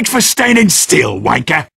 Thanks for standing still, wanker.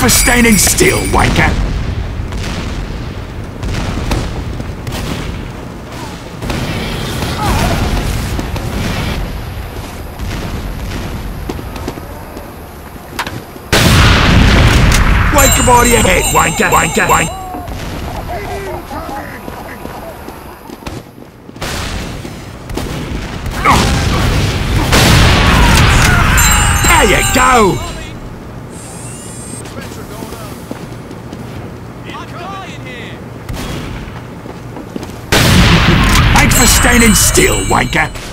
For standing still, wanker. Wake him out your head, wanker, wanker, wanker. There you go! Standing still, wanker.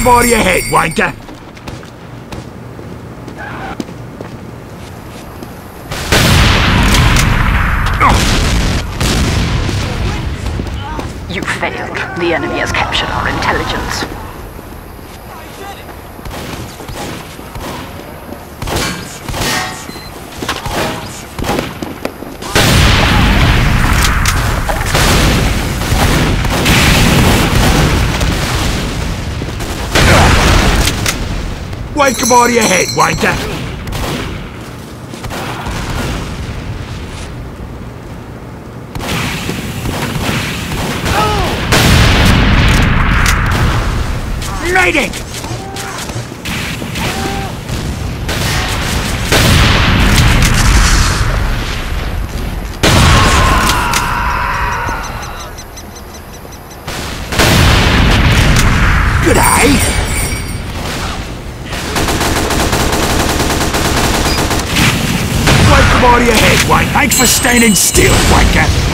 Him out of your head, wanker! You failed. The enemy has captured our intelligence. Wake him out of your head, wanker! Light it! Good eye! Wake him out of your head, wanker! Thanks for standing still, wanker!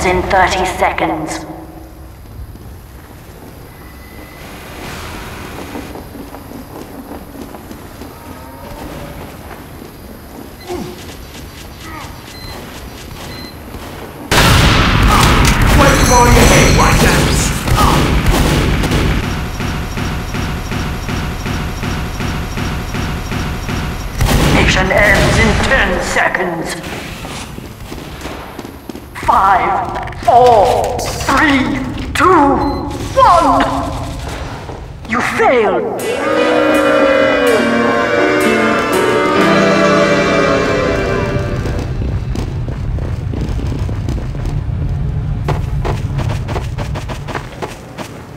begins in 30 seconds. ends in 10 seconds five, four, three, two, one. You failed.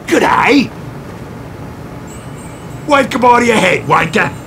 Good day. Wave goodbye to your head, wanker.